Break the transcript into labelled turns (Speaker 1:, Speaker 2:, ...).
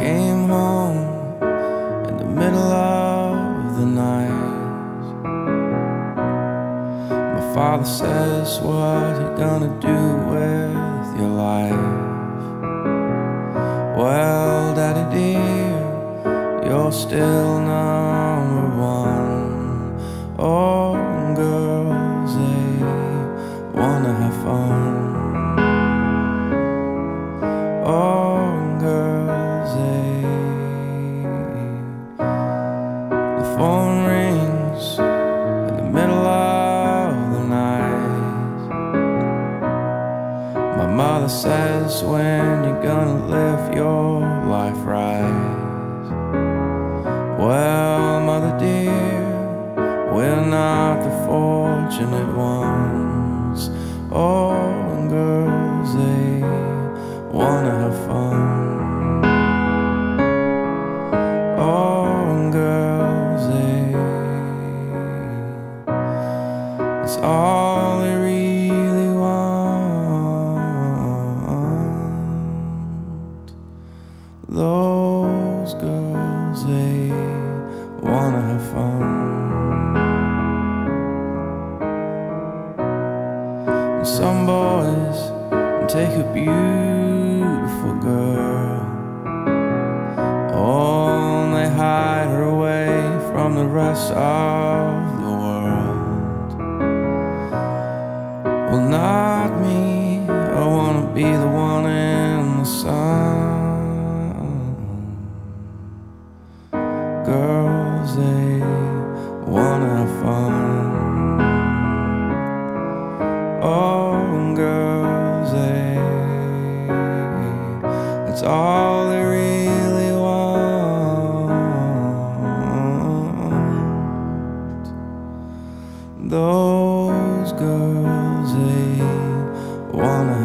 Speaker 1: came home in the middle of the night. My father says, What you gonna do with your life? Well, Daddy dear, you're still number phone rings in the middle of the night. My mother says, When you're gonna live your life right? Well, mother dear, we're not the fortunate ones. Oh, Those girls, they wanna have fun. And some boys take a beautiful girl. Oh, only hide her away from the rest of the world. Well, not me. I wanna be the one. all I really want. Those girls, they wanna